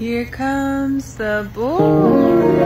Here comes the boy.